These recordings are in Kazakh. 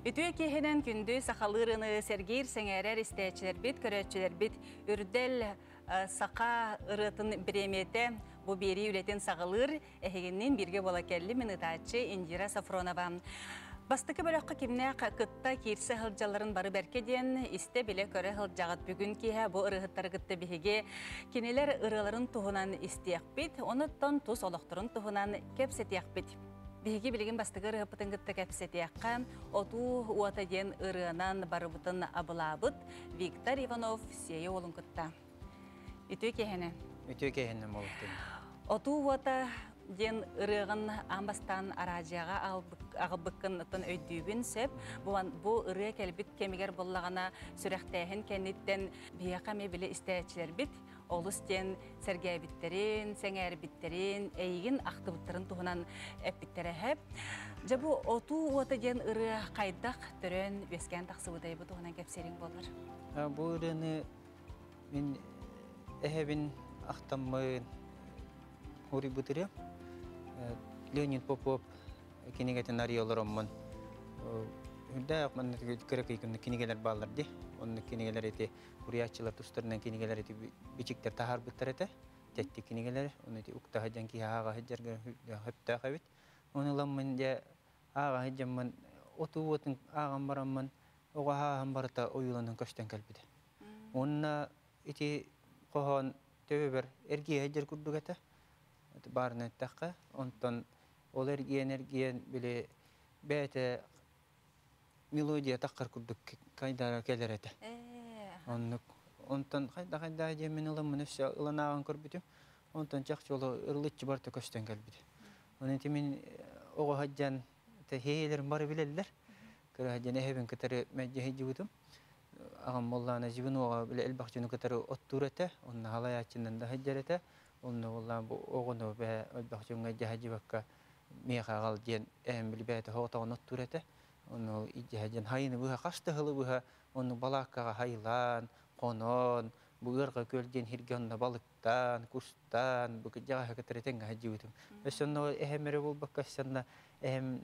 Үтүе кехенен күнді сақалырыны сергейр сәңәрер істәчілер бит, көрәтчілер бит, үрдел сақа ырытын біремете бұ бері үлетін сағалыр әхегеннен бірге бола Индира Сафронова. Бастықы бөліққа кемне қытта керсі ғылджаларын бары бәркеден істе біле көрі ғылджағат бүгін кейе бұ ырығыттары қытты бігеге кенелер ырыларын тұғынан істеяқ бит, оныттан тұс олықтырын тұғынан кепсетеяқ бит. Биһиги билигин бастыгы рыпытын гытта кәпсетияққа оту уата ден ырыанан барыбытын абылабыт Виктор Иванов сие олын кытта. Үтү кехене. Үтө кехенне молуктен. Оту уата ден ырыгын амбастан аражыга агыбыккын тын өйдүүбүн сөп буан бу ыры келбит кемигер боллагана сүрәхтәһин кенниттен бияка мебиле истәчләр бит олус ден сәргәбиттерин сәңәрбиттерин эйигин актыбыттарын туһунан эппиттереһеп жабу оту уата ден ыры кайдак төрөн бескен таксыбыдай бу туһунан кепсерин болар Бу үріні мен әхәбін ақтаммын хури бұтыры. Леонид Попов кенегетін ариоларыммын. Үрдә мен көрәк икенне кинегелер балларды. Онны кинегелер эти хуриячылар тустарынан кинегелер эти бичиктер тахар биттер эте. Тәтти кинегелер, оны эти укта хаҗан ки ага хаҗарга хәптә хәбит. Оны ламмын дә ага хаҗаммын оту отын агам бараммын. Ога һам барта оюланын көштән калбиде. Онна ити кохон төбөр эрги хаҗар курдугата. Барны таққа, онтон ол эрги энергия биле бәте мелодия таққар курдук кайдара келер онтон кайда кайда же мен улам мен все уланаган көрбүтүм. Онтон чак жолу ырлычы барта көштөн келбиди. Оны тимин ого хаджан те хейлер бар билелер. Кыра хаджан эбен кетер мәҗе хиҗибутум. Агам моллана жибин ого биле элбакчыны кетер оттурете, онна халаячындан да хаджарете. Онна болла бу огоно бе элбакчыга жахажибакка мехагал ден эм билбете хотон оттурете. Onu ijjajan hayını buha qasta hılı buha onu balakkaga haylan, qonon, buğırga gölgen hirganda balıktan, kustan, bu jaga ketereten haji utum. Esonno ehemere bul bakkasanna ehem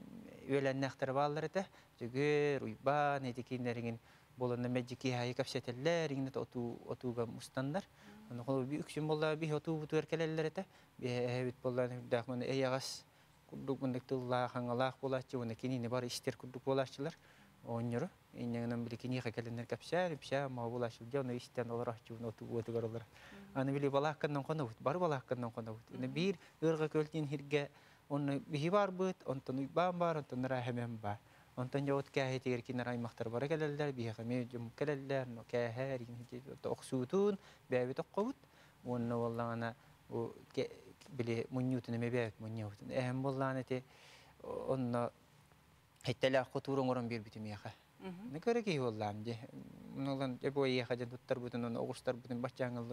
ölen naktar ballarete, jüger uyban etikinlerin bolanda mejiki hayi kapseteller ingnet otu otuga mustanlar. Onu qol bir üksün bolla bir otu butu erkelerlerete, bir ehebit bollan daqman eyagas курдук мындык тыллаах аңалаах болачы уна кинини бар иштер курдук болачылар оннору иннеңнен били кини хакеленер капсар пиша ма болачы жана иштен олар ачы уна ту вот горолар аны били балааккандан коно бар балааккандан коно ина бир ырга көлтин хирге онны бихи бар быт онтон уйбан бар онтон рахемем бар. Онтон жауот кәһе тигер кинер аймактар бар келелер бихи ме жум келелер но кәһәр оксуутун бәби токкобут онны walлагана били муньютын мебек муньютын эһем боллан эти онно хеттеле хутурун орон бир битим яха не көрө ки боллам же нолан бой яха жан туттар бутун он огустар бутун бачаңыл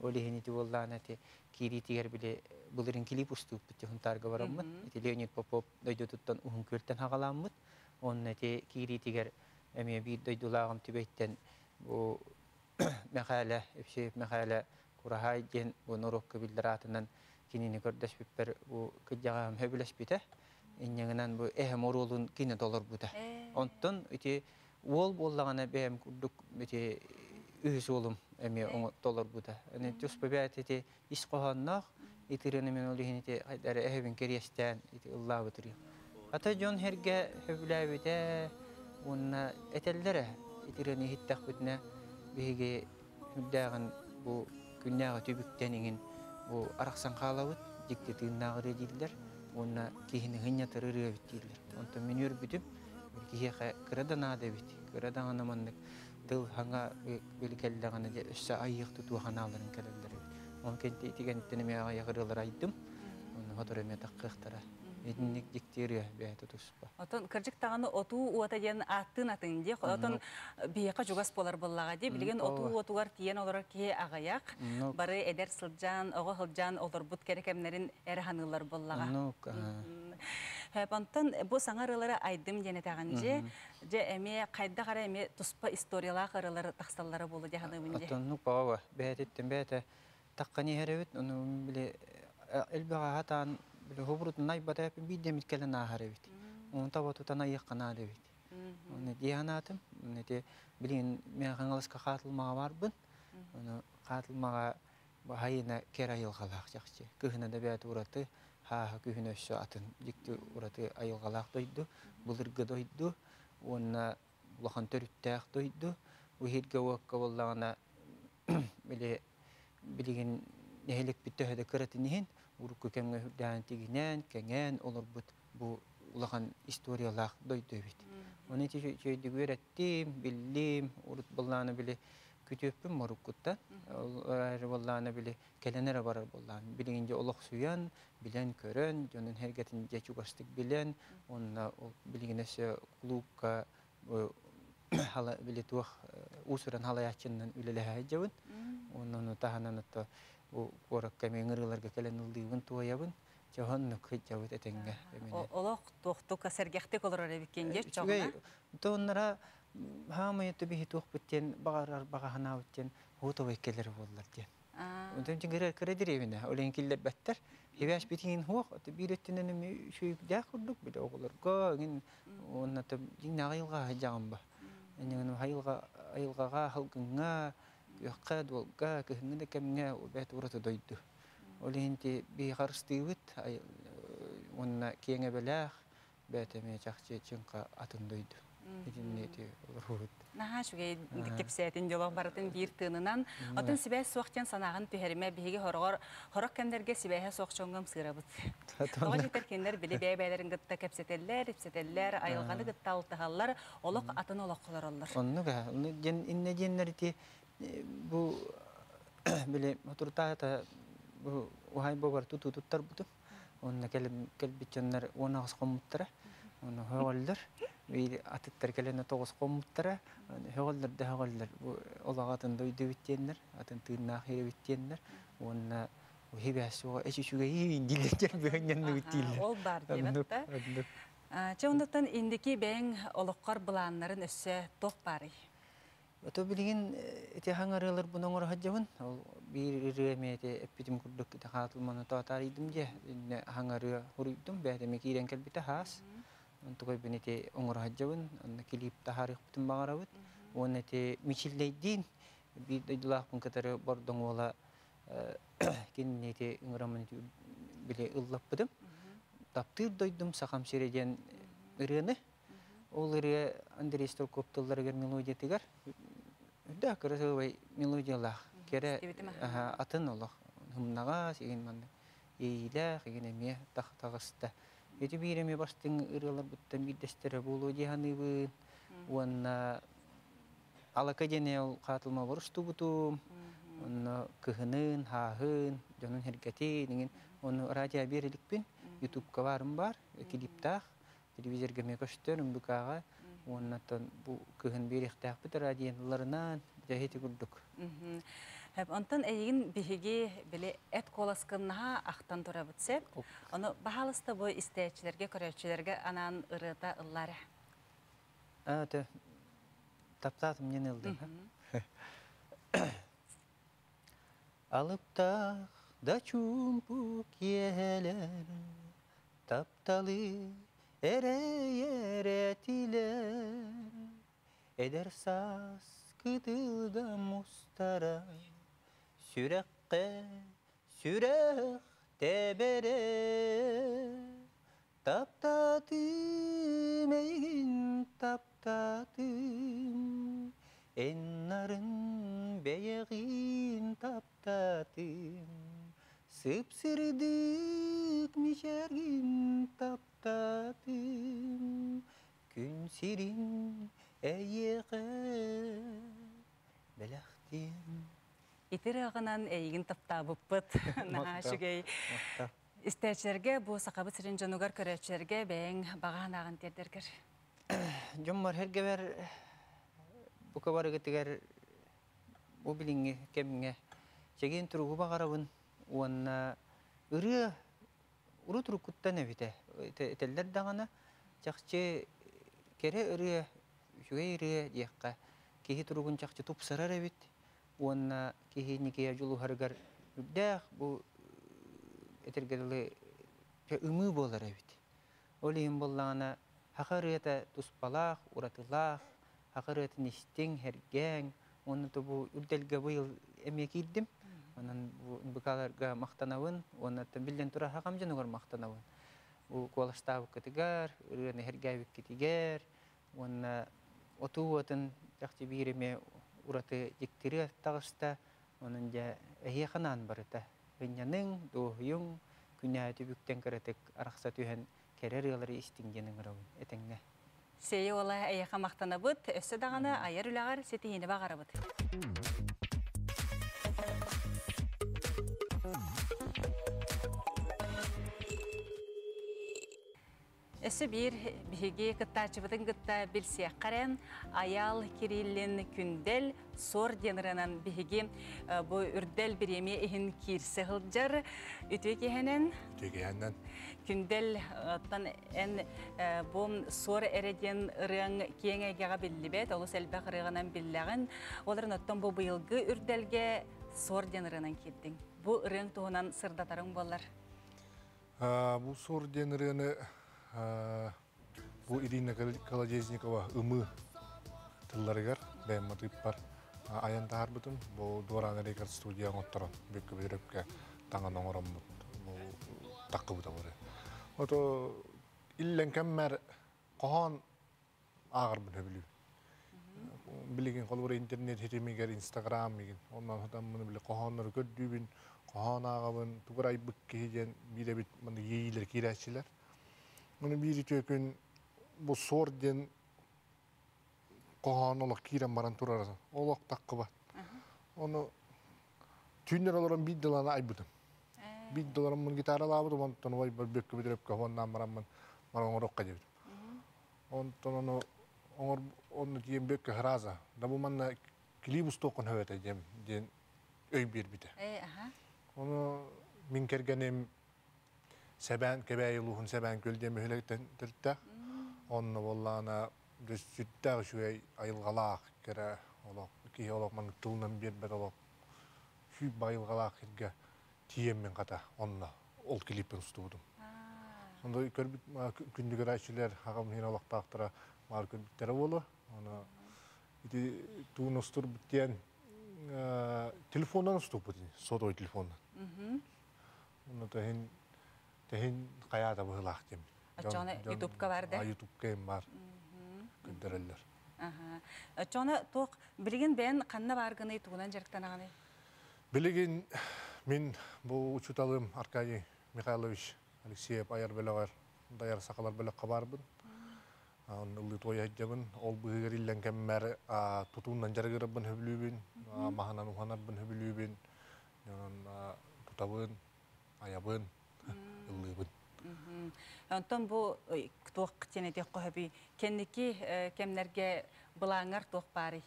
лой дибин оли хенити боллан эти кири тигер биле булырын клип уступ бит хунтарга бараммыт. Эти леонид попов дойду туттан ухун көртен хагаламмыт он эти кири тигер эме бир дойдулагым тибеттен бу мәхәлә эпшеп мәхәлә кураһай диэн бу нурукка билдератынан кинини көрдөс биппер бу кыджагам хөбүлэс бите иннеңинен бу эхэм орулун кини долор бута онтон ити уол боллагана бэм курдук ити олум эми оңо долор бута эни тус бебят ити ис коханнах итирени мен ити айдары эхэбин кериестен ити ыллаа бутури ата жон херге хөбүлэбите унна этеллере итирени хиттах бүтне биһиги хүддаагын бу күннәгә түбүктәнигин бу араксан халабыт дикте тыыннагыры дилдер онна кихини хыня тырыры битилер онто мен өр бүтүп кихе кырада бит кырада анаманнык тыл ханга белгеллегане де өссө айык туту ханаларын келелер он кенте тиген тенеме ягырылар айдым оны хотореме таккыктара эдинник диктерия бәйті туспа. Отон кыржык тағаны оту уата ден аттын атын де, отон бияқа жугас болар боллаға де, білген оту отугар тиен олар ке ағаяқ, бары эдер сылжан, оғы хылжан олар бұт керекемнерін әрі ханылар боллаға. Онтон бу саңар ылары айдым дене таган же же эме кайда кара эме туспа историялар аралары тахсаллары болу жаханы бинже. Оттоннук баба бәтеттен бәте таққани хәрәбит оны биле элбага хатан биле хобрут найбата бидде миткелен ахарабит. Он табату тана яккана дебит. Оны диянатым, оны те билин мен хаңалыска хатылмага барбын. Оны хатылмага хайына кер айылгалак жакчы. Кыхына да бәт ураты ха кыхына шо атын дикти ураты айылгалак дойду, булырга дойду. Онна улахан төрүттәк дойду. Ухидге уакка боллагана биле билеген нехелек биттөһөдө кыратынихин урукку кемге хүрдээн тигинэн кеңэн олорбут бу улахан историялаах дойдубит оны ти чөйдүгүөр аттим биллим урут боллааны били күтөппүн моруккуттан ары боллааны били келенере барар боллаан билигинже олох суян билен көрөн жонун хергетин же чугастык билен онна билигинесе кулукка хала били туах усуран халаячыннан үлелеһэ жабын оннан тахананытта бу корак кемеңырыларга келен ылдыйбын туаябын жохон нөкөй жабыт этеңге Олох тохтук сергехтик олор эбиккенже чогна. тоннара хаамайты бихи туох биттен багарар багахана биттен хуутабай келер боллар ден Онтон чингere кредиребине олен киллер беттер хебяш битин хуак аты бирэттенен ми шүй дах курдук бит оголорго ген онната жинна айылга хажаган ба. Энен айылга айылгага халкынга долга бет урата дойду. Оленти би харстыбыт онна кеңе белах бетеме чынка атын дойду. Идиннети рухут Наха шугай кепсетин жолох баратын бир тынынан сибэ суохтен санагын түһәриме биһиги хорогор хорок кемдерге сибэһэ суохчоңгом сырабыт. Ога житер кендер били бэй бэйлерин гытта кепсетеллер, ипсетеллер, айылганы гытта алтыхаллар, олок атын жен инне бу биле матуртаата бу ухай богар туту туттар онна келбиченнер комуттара оны келене тогус комуттара хоголлар да хоголлар бу олагатын дойду биттеннер атын тыынна хире биттеннер онна хибясуга эчүчүгө индилер бегеннен биттилер Ол бар дебетта. Чондуктан индики бэң олоккор булааннарын өссө тох бары. Ото билигин эти хаңарылар буноңор хаджабын. Ол бир иремете эппитим курдук та хатылманы татар идим же. Хаңары хуруйдум бәдеме кирен келбите хас. Онтугой бенете оңор хаджабын. Онна килип тахарих бутун багарабыт. Онете мичиллейдин би дыйлах пун катары бордоң ола киннете ыңрамын биле ыллап бутум. Таптыр дойдум сахам середен ырыны. Ол ыры Андрей Строкоптолларгер мелодия тигер. Да, красивый мелодиялах. Кере атын олох. Хымнага сеген ман эйлах еген эме тах тагыста. Эти биреме бастың ырылар буттан бидестере болу диханыбын. Уанна алакадене ол катылма борусту буту. Онна кыхынын, хаахын, жонун херкети деген оны радио бериликпин. Ютубка барым бар, клиптах, телевизорга ме көштөр үмбүкага. Оннатан бу кыхын берихтах бит радиоларынан жахети курдук. Хэп онтон эйгин биһиги биле эт коласкыннаха ахтан тура бутсеп, Оп. оны бахалыста бу истечилерге, көрөчүлерге анан ырыта ыллары. А, те таптатым мен ылдым. Алыптах да чумпук елер, тапталы эре-еретилер, эдер сас кытылга мустара, сүрекке сүрек тебере, таптатым эйгин таптатым, Эннарын бейегин таптатым, мишергин таптатым, Күн сирин әйеғе бәләқтем. Итер агынан эйгин таптабыппыт. Наха Мактап. шугай истечилерге бу сакабы сирин жонугар көрөчүлерге бэң баганагын тердергер. Жоммар хергебер бука барыгы тигер бу билинге кемге чеген туругу багарабын уанна ыры уру туруккуттан эбите. Этеллер дагана чакчы кере ырыя, жүгей ырыя диякка. Кихи туругун чакчы тупсарар эбит. Уонна кихи никея жулу харгар үддәх бу этергеле ымы болар эбит. Ол иһин боллаана хакырыта туспалах, уратылах, хакырыта нистең, херген, оны бу үрдәлгә быйыл эме килдим. Онан бу букаларга мактанабын, оны билден тура хакам жөнөгөр мактанабын. Бу колаштабы кытыгар, үргәне хергәбик китигәр, оны отуотын жакчы биреме ураты жектире тагышта, онун жа эхе ханан барыта. Гыньяның, дуһуюң, күнәті бүктен кіретік арақса түйен керер елары истингенің рауын этеңне. Сей ола әйеқа мақтана бұд, өсі дағаны айыр сетейіні бұд. Өсі бір бігі кыттачыбытын кытта білсе қарен аял кириллин күндел сор денірінен бігі бұ үрдел біреме ихін кирсе ғылджар кехенен Тегеһеннән күндел оттан эн бум сор эреден ырың кеңегега биллибет олус элбек ырыгынан биллягын оларын оттан бу быйылгы үрделге сор ден ырынан кирдиң бу ырың туһунан сырдатарың болар бу сор денрыны бу Ирина Колодезникова ымы тылларыгар бәйма тыппар аян таарбытым бу Доран рекорд студия отторон. Бөккө бөдрөпкө таңан оңороммут бу таккыбыта бары ото иллен кеммер кохон агырбын хөбүлү билигин колбура интернет херемигер инстаграм мигин. Ондан хатан муну биле кохоннор көрдүүбүн кохон агабын тугурай быкки хижен биребит муну ийилер бири төкүн бу сорден кохон олок кирен баран турар олок таккыбат ону түннер олорон биддалана айбытым биддаларым мун гитара лабытым онтон ой бір бөккө бөдөрөп кохоннан бараммын мара оңорокка жебитим онтон ону оңор onu diyen bökke haraza. Da bu manna kilibus tokon hövete jem den öy bir bite. э аха Onu min kergenim seben kebe yuluhun seben göl demi hölekten tırtta. Onu vallana düz sütta şu ayılgalak kere olok ki olok man tılnan bir bir olok. Şu bayılgalak hirge tiyem min kata onna ol kilipin studum. Sonda körbüt kündügür ayçiler hagam hin olok tahtara mar körbütlere bolu. Onu ити туунустур биттиэн телефондан бутин содой уну тахин тахин каята быхылаах тем Очоны ютубка бар да? ютубка эм бар. Күндөрөллөр аха очоны тох билигин бен канна баргыны тугунан жарктанаганы билигин мен бу учуталым аркадий михайлович алексеев аяр белөгөр даяр сакалар белөккө барбын он улы ол быгыр иллен тутуннан маханан тутабын аябын. Ыллыбын онтон бу туох тене тек кохаби кенники кемнерге былаңар туох бары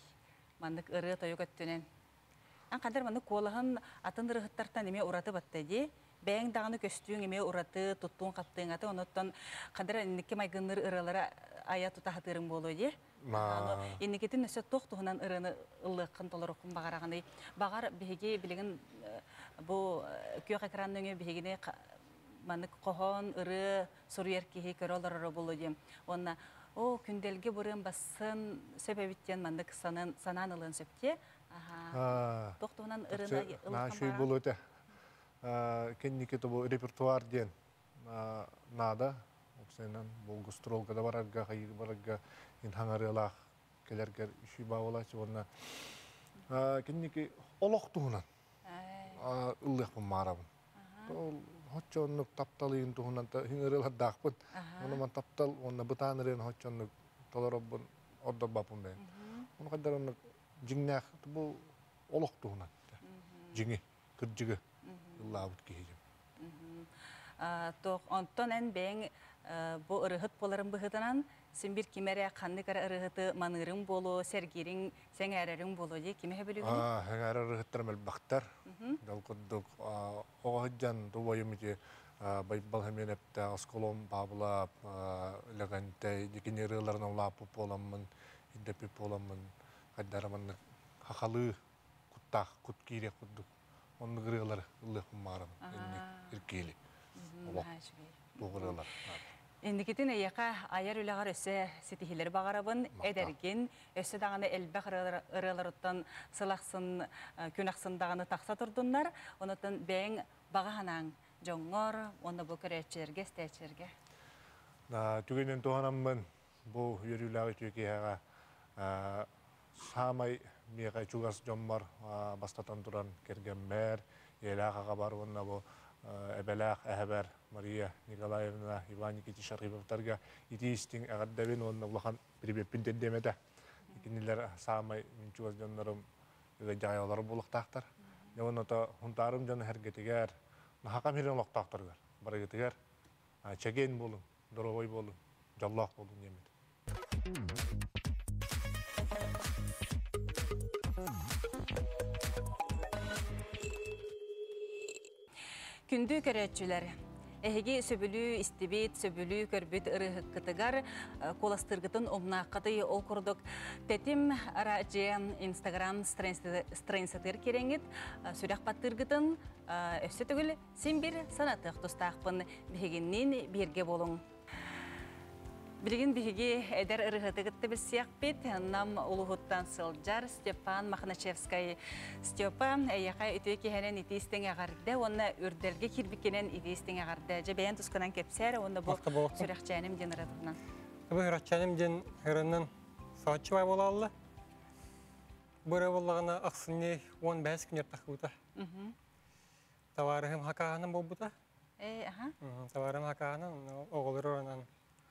мандык ыры тойгөттүнен ан кадар маны колахан атын рыхыттартан эме ураты баттади бәң дағаны көстүүң эме ураты туттуун каптыың аты оноттон кадар инникке майгынныр ыралара ая тутахатырың болу ди? Инникетин өсө тох туһунан ырыны ыллыккын толоруккун багараганы багар биһиги билигин бу күйөк экранның биһигине маны кохон ыры суруер кихи көрөлөрө болу дем. Онна о күнделге бурын бассын себебиттен мандык санын санан ылын сөпте аха. Тохтуунан ырына наашүй бул өтө кенники тобу репертуар диен наада сенен бул гастролга да барарга хайыр барарга ин хаңарылах келергер үшү баалачы онна кенники олоктуунан ыллык марабын. Ол хоччоннук тапталыйын туһунан хиңырыладаакпын онуман таптал онна бытаанырын хоччоннук толороббун ордорбаппын мен ону кайдар оннук жиңнах бу олох туһунан жиңи кыржыгы ыллаабыт киһижим тох онтон эн бэң бу ырыхыт боларын быхытынан син бир кимере канны кара ырыхыты манырың болу сергириң сеңәрерің болу ди киме хөбүлүгү хәңәр ырыхыттар мел бактар далкыдык оҕоһыдьан тубайымыти байбал хеменепте осколом пабылап легенте дикинерыларын олапып боламын иддепип боламын кайдарамын хахалы куттах кут кире куддук. Онны гырылар ылы хуммарын иркели бугырылар Индикитин эйяка аяр үлягар өсө ситихилер багарабын Мақта. эдерген өсө даганы элбэх ырыларыттан сылахсын күнахсын даганы такса турдуннар. Онотон бэң багаһанаң жоңгор онда бу көрөчерге стечерге на түгенен туганаммын бу үйрүләгы түкеһага самай мига чугас жоммар бастатан туран кергенмер елага бар онна бу эбелах эһәбәр Мария Николаевна Иван Никитич Шарыповтарга итистин агаддабин онна улахан прибеппин дедемете икинилер самай мин чугас жоннорум ыга жайалар булуктактар Оното хунтарым жон хергетигер нахакам хирен локтактаргар барагетигер чеген болун доровой болун жаллах болун немет күндүү көрөчүлөр Эһиги сөбүлүү истибит, сөбүлүү көрбүт ырыһыккытыгар коластыргытын омнааққаты ол курдук тетим аражы инстаграм страницатыр кереңит сүрәк баттыргытын өссө түгіл син бир санатык тустаақпын бигиннин бирге болуң. Билигин биһиги эдер ырыһытыгытты билсиякпит, нам улуһуттан сылжар Степан Махначевскай. Степа эйяка үтүе киһенен итистең агарда, онна үрдерге кирбикенен итистең агарда. Же бәян тусканан кепсәр, онда бу болсын. сүрәкчәнем генераторынан. Бұл рачаным ден ғырынан саатчы бай бола алла. Бұра болағына ақсыне 15 күнер тақуыта. Мгм. Таварығым хақағының бол бұта. Э, аха. Таварым хақағының оғылыр оранан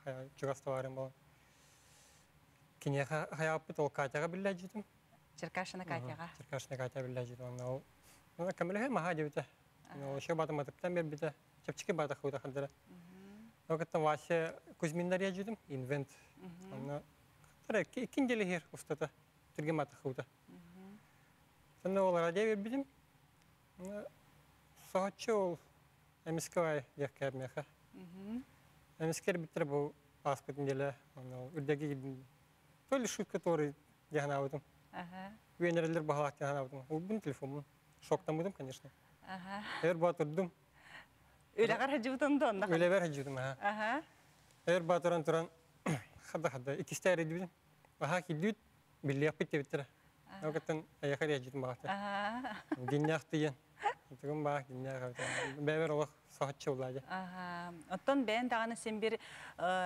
жүгас таварым бол. Кине хаяп бит ол катяға жетім. Черкашина Катяга. Черкашына катя біллә жетім. Ол кәмілі маға дебіті. Ол шо баты матыптан бер біті. Чепчіке баты қуыта қылдыры. Оғыттан Вася Кузьминдар я жетім. Инвент. Онна тара киндели хер устата тирге мата хута. Сонда ол радио. Саатчы ол. Эмискер биттер бұл аспытын деле. Гидин. Толь шутка торы яхана аудым. Венерлер яхана аудым. Ол бин телефон. Шоктан будым, конечно. Аха. Эр батырдым. Үләгәр хаҗыбытын донда. Өле бер хаҗудым ха. Аха. Эр батыран туран хада хада икистер идибин. Аха кидүт билле битте биттер. Октан аяқар яжидим багата. Аха. Гиннях тиен. Түгін бақ, гиннях. Бәбер олық сағатчы олайды. Аха. Оттон бән даганы сен бир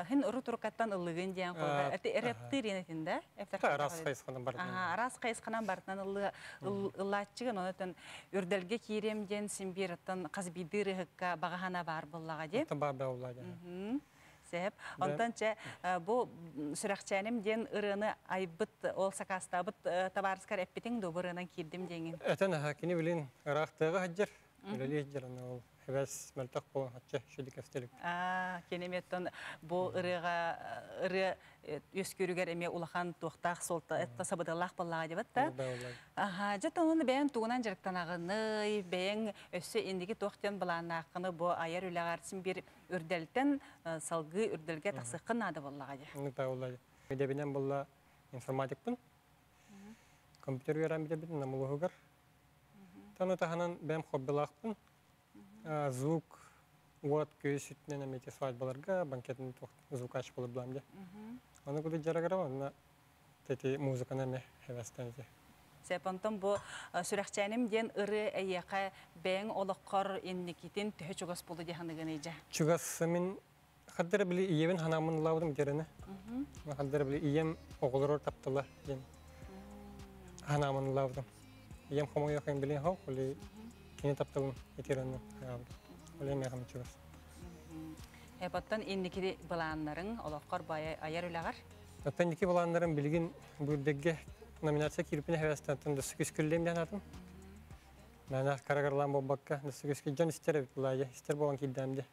хин уру туркаттан ылыгын диэн колга. А, Эти эрептир инетинде. Рас қайсықынан бар. Ага, арас кайысканан бартынан ылы ыллаачыгын онотон үрдөлгө ден син бир оттон казбидыр хыкка багахана бар буллага ди. Бар бә олайды. Мгм. Сеп. Онтанча бу сүрәкчәнем ден ырыны айбыт ол сакастабыт табарскар эппитин добырынан кирдим деңин. Әтән хакини билин рахтыгы хаджар. Үлеле хаджар аны ол. Хәбәс мәлтәк болан хатча шүдик әстелік. А, кенеметтон бу ырыга ыры өскөрүгер эме улахан туохтах солта этта сабыдалах баллага дебат да. Бә олайды. Аха, жата оны бәйін туғынан жарықтанағыны, бәйін өссі ендігі тоқтен бұланақыны бұ айар үләғарсын бір үрдәлтен салғы үрдәлге тақсықын ады боллаға де. Аны бә олайды. Өдебінен бұлла информатикпін. Компьютер биде бит намулугар. Таны таханан бәм хоббилахпын. Звук вот көсүтнен эмети свадьбаларга банкетин звук ачып болуп булам де. Аны куды жарагара аны тети музыканы эме хевестен де. Сәпантон бұ сүрәқчәнім ден ыры әйеқа бәйін олыққор еннекетін түхі чугас болу деханығын ейже. Чугас мен хаддара били иевин ханамын лавдым жерене. Хаддара били ием оголор таптыла ден. Ханамын лавдым. Ием хомо яхын билин хау, кини хаябды. Коли эме хам чугас. Әпаттан еннекеті бұланларын олыққор бай аяр buradaki nominasiya kirpine heveslendim. Dısı küskülleyim den adım. Ben karagarlan bu bakka. Dısı küskü can ister evet bulayı. İster bu anki demde.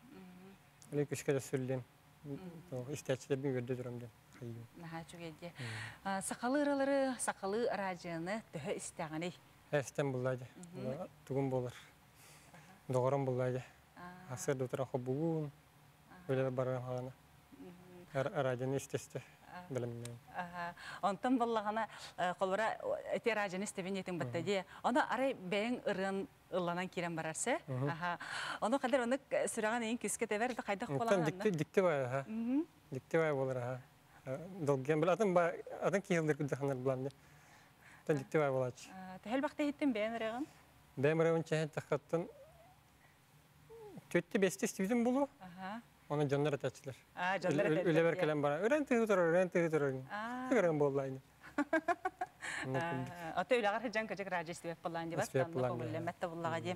Öyle küskü de sürdüm. İstiyatçıda bir gördü durumda. Kayyum. Наха чугеде. Сақалы ыралары, сақалы ырajını түхі істәғаны. Heveslen bulaydı. Tuğun bolar. Doğran bulaydı. Асыр дутара хобугун. Öyle баран хагана. Радионы истесте. Билеммем. Аха. Онтон боллагана колбара эти ражен истебин етин баттади. Оны арай бәң ырын ылланан кирен барарсы. Аха. Оны кадер оны сүраган күскә тәбәр да кайдак болан. дикте дикте бай ха. Дикте бай болар ха. Долген бил атын ба атын дикте бай болач. Тәһәл бакта хиттен бәң ырыгын. Бәмрәвен чәһәт тахаттан төтте бесте стивдин булу. Аха. Оны жандар әтәлдер, Үле бер иә. келем бара. Өрән тыгы торор, өрән тыгы торор. А. Тыгырын боллайны. Ата булган дип Испеп астан булган, да иә. мәттә буллага ди.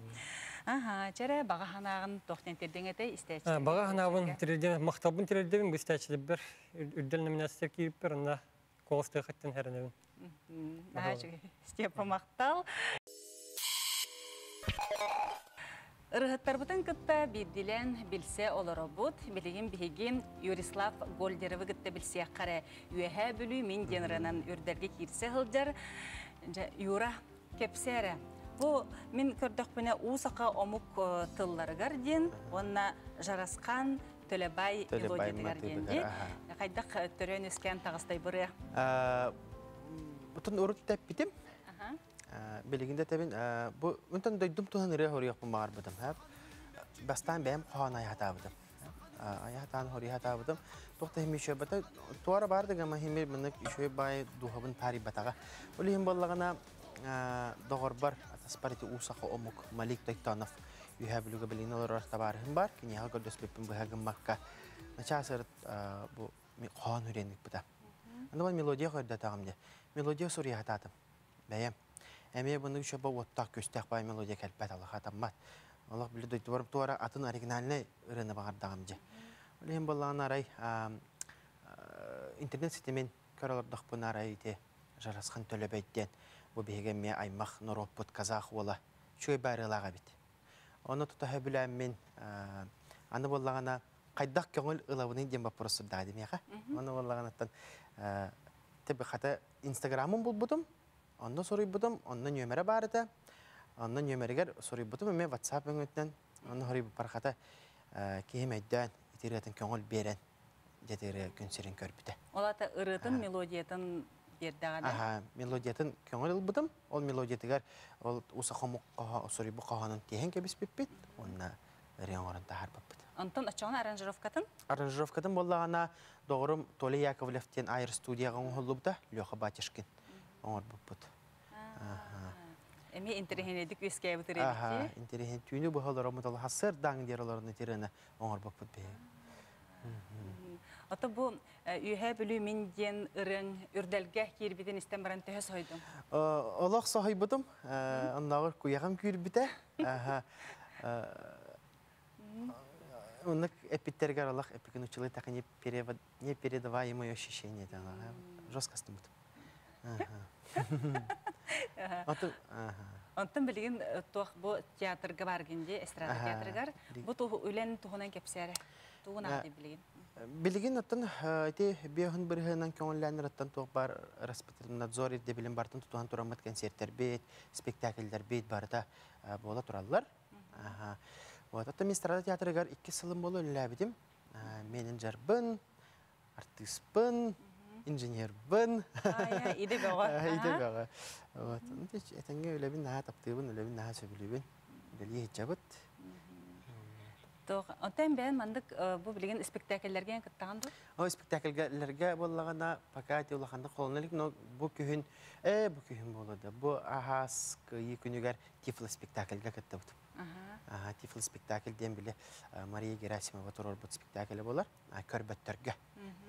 Аха, чәре бага ханагын тохтен тердең әтә истәч. Бага ханабын тирдем мактабын тирдем бистәчле бер үддәл номинация хаттан хәрәнәбен. Степа мақтал. Ырыһыттарбытын кытта бирдилен билсе олоробут, билигин бихигин Юрислав Гольдеровы кытта билсе қара үәһә бүлü мин денранан үрдерге кирсе хылжар. Жа- Юра кепсере. Бу мин көрдөх бүне усака омук э, тылларыгар ден, онна жараскан Төлебай Төлебай мелодиятыгар маты ден билер, ди. аха. Бутун урут тәппитим. Аха. Белегинде тәбин бу үнтен дойдум туһан ре хори япым бар бутым. Хәп бастан бәм хана ята бутым. Аятан хори ята бутым. Тохта хими шө бата туара бар дигән махими менек шө бай духабын пари батага. Улим боллагана догор бар атаспарити усаха омук Малик Тойтанов. Юһә билуга билин олар табарым бар. Киня гөлдөс беппин бу хагым макка. Начасыр бу хан хүренник бута. Анда мелодия хөрдә тагымды. Мелодия сурия хататым. Бәям. Әме буны шо бу оттак көстәк бай мелодия кәлпәт ала хатаммат. Аллах биле дойты барып туара атын оригинальны ырыны багар дагымды. Улем боллан арай интернет ситемен көрөлөрдөх бу арай те жарасхан төлөбөйттен бу беге ме аймак нороппут казах ола. Чөй барылага бит. Оны тута биләм мен аны боллагана кайдак көңүл ылабыны дем вопрос дады меха. Оны боллаганаттан тебе хата инстаграмым бул бутум. Онда сорый бутум, онда нөмере бар ите. Онда нөмерегер сорый бутум, мен WhatsApp өңөттен. Онда хорый бу пархата кем айдан итиретін көңіл берен жетері күнсерін көрбіті. Олата ырытын мелодиятын бердагана. Аха, мелодиятын көңіл ылбытым. Ол мелодиятыгар ол сорый бу қаханын теген кебіс біппет. Онна рен орын тахар біппет. Антон ачаңа аранжировкатын. Аранжировкадан боллағана доғырым Толи Яковлевтен айыр студияға оңғылыбда Леха Батишкин оңыр біппет. Эми интерхенедик үскә бутыр Аха, эдик. интересен түйіні бұл ромыталы хасыр даң дерларыны терені оңыр біппет бе. Ата бу үһә бүлү мин ден ырын үрдәлгә кирбиден истен баран төһә сойдым. Олақ сахай бұдым, аннағыр күйеғам Онық эпиттерге алақ эпикен училы так не передаваемое ощущение да жестко стымыт. Аты Антон билген тох бу театрга баргынде эстрада театргар бу тух үлен тухунан кепсәре. Тугуна дип билген. билеген аттан те бехын бирһенен көңүлләнер аттан тук бар Роспотребнадзор ирде билен бартын тутуган турамат концерттер бит, спектакльдер бит барда бола тураллар. Аха. Вот ата мистрада театрыгар 2 сылым болу ләбидим. Менеджербын, артистбын, инженербын. Ая, иде бага. Иде бага. Вот. Нтеч этенге үлебин наһа таптыбын, үлебин наһа сөбүлүбүн. Дели хечабыт. Тох антон бен мандык бу билген спектакльләргә кыттаган ду. О спектакльләргә боллагана пока те улаханда колонлык, но бу күһүн, э бу күһүн болады. Бу ахас кыйы күнүгәр тифл спектакльгә кытты бут. Аха. Аха, тифл спектакль ден биле э, Мария Герасимова турар бут спектакль болар. Көрбөттөргө.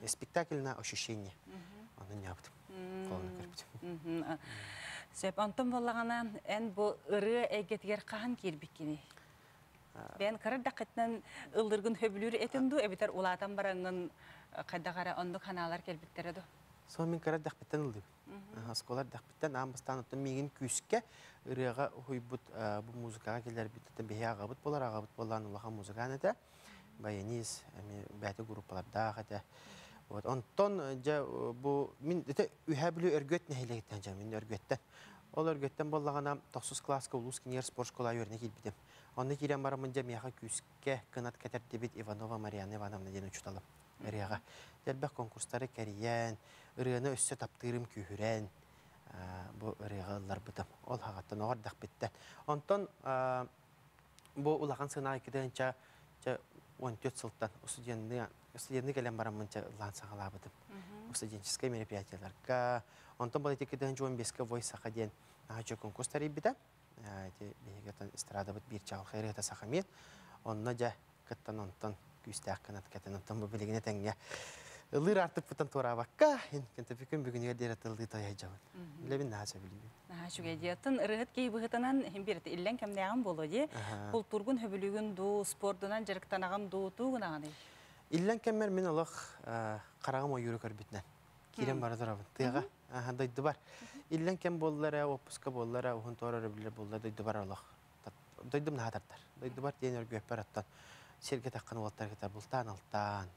Спектакль на ощущение. Аны не yaptım. Колонны көрбүт. Мгм. а, Сөп антон боллагана эн бу ыры эгетгер кахан кирбиккини. Бен карар дакытнан ылдыргын хөбүлүр этинду эбитер улатан бараңын кайдагара ондук ханалар келбиттере ду. Сон мен кара дахпеттен ылдым. Асколар дахпеттен амбастан оттан мигин күскә ырыга хуйбут бу музыкага келер биттен бе агабыт болар агабыт болан улаха музыканы да. Баянис эми бәте группаларда хата. Вот онтон жа бу мин эте үһәблү өргөт нәһилегеттен жа мин өргөттен. Ол өргөттен боллагана 9 класска улус кинер спорт школа йөрне килбидем. Онны кирен барамын жамияға күске кынат кәтердебит Иванова Марьяна Ивановна ден учталып. Эрияға. Дәрбәк конкурстары кәриян, ырыны өссө таптырым күйірән. Бу ырыға ыллар бытым. Ол хағаттан биттен. Онтон ча 14 сылтан студентны студентны келен барамын ча лан сағала мероприятияларга. Онтон бұл икиден 15-ке войс сақаден ағачы конкурстары бита. Эти бегетен эстрада бит бир чал хайрата сахамет. Онна жа кыттан онтон күстәк канат кәтен онтон бу билегине тәңгә. Лыр артып бутан турабакка, ин кенте fikün бүгүнгө дер атылды тая жабын. Лебин шуге диятын ырыгыт кей быгытынан химбирт иллен кемняган боло ди. Аха. Бул тургун хөбүлүгүн ду спортунан жарыктанаган ду тугунаганы. Иллен кеммер мен олох карагам ойюру көрбүтнен. Кирен бара турабын. Бар. Кем опуска бар бар. Серге кета алтан.